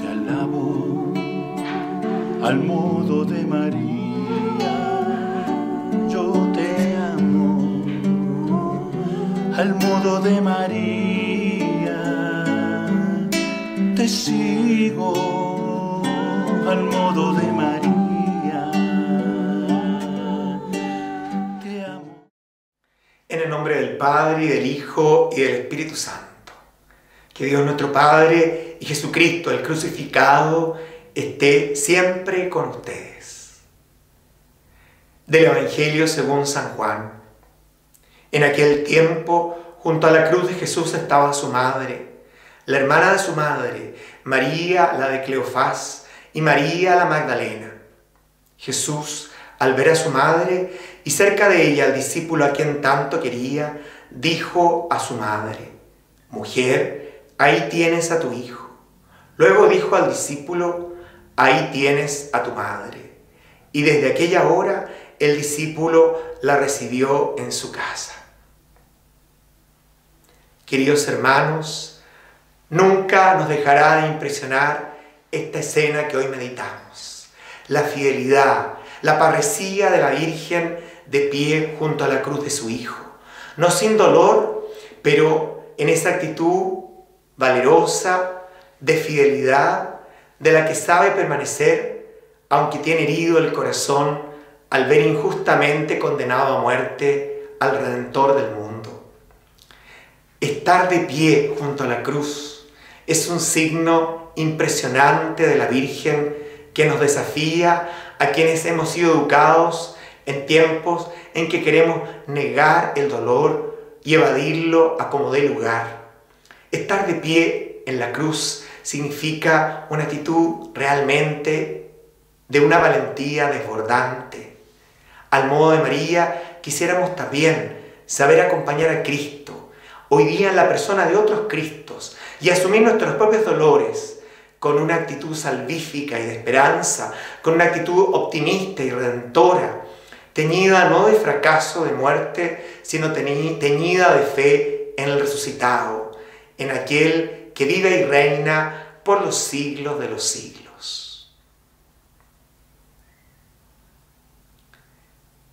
Te alabo al modo de María, yo te amo al modo de María, te sigo al modo de María, te amo. En el nombre del Padre, del Hijo, y del Espíritu Santo. Que Dios nuestro Padre y Jesucristo, el crucificado, esté siempre con ustedes. Del Evangelio según San Juan. En aquel tiempo, junto a la cruz de Jesús estaba su madre, la hermana de su madre, María la de Cleofás y María la Magdalena. Jesús, al ver a su madre y cerca de ella al discípulo a quien tanto quería, dijo a su madre, Mujer, ahí tienes a tu hijo. Luego dijo al discípulo, ahí tienes a tu madre. Y desde aquella hora el discípulo la recibió en su casa. Queridos hermanos, nunca nos dejará de impresionar esta escena que hoy meditamos. La fidelidad, la parresía de la Virgen de pie junto a la cruz de su Hijo. No sin dolor, pero en esa actitud valerosa, de fidelidad, de la que sabe permanecer, aunque tiene herido el corazón al ver injustamente condenado a muerte al Redentor del mundo. Estar de pie junto a la cruz es un signo impresionante de la Virgen que nos desafía a quienes hemos sido educados en tiempos en que queremos negar el dolor y evadirlo a como dé lugar. Estar de pie en la cruz significa una actitud realmente de una valentía desbordante. Al modo de María, quisiéramos también saber acompañar a Cristo, hoy día en la persona de otros Cristos, y asumir nuestros propios dolores con una actitud salvífica y de esperanza, con una actitud optimista y redentora, teñida no de fracaso, de muerte, sino teñida de fe en el resucitado, en aquel que vive y reina por los siglos de los siglos.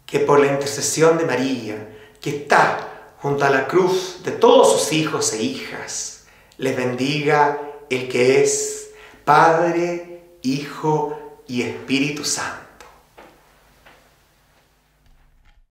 Que por la intercesión de María, que está junto a la cruz de todos sus hijos e hijas, les bendiga el que es Padre, Hijo y Espíritu Santo.